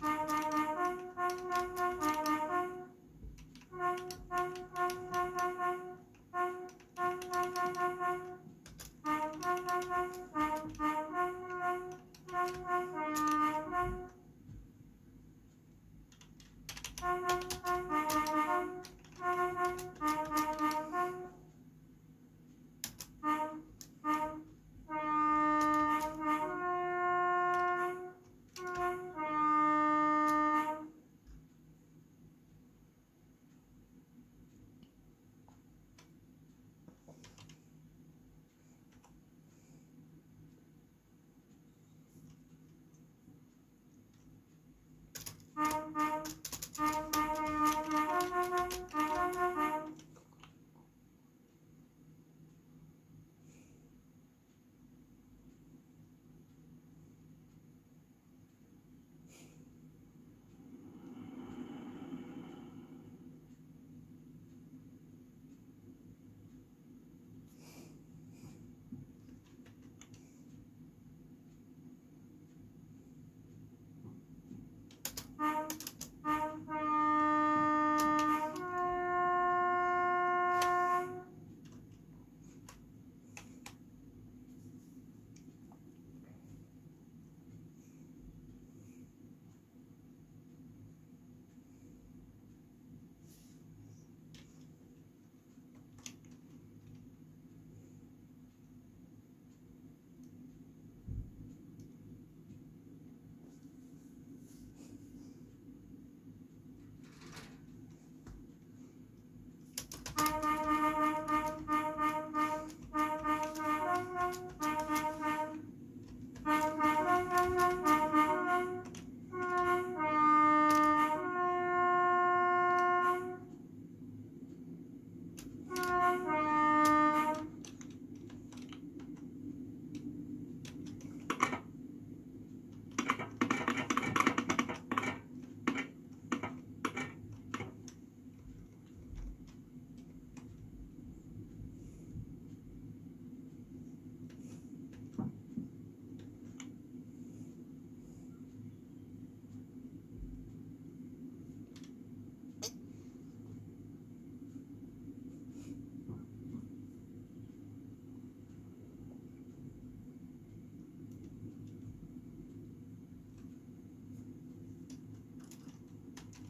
Bye.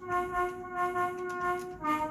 Thank you.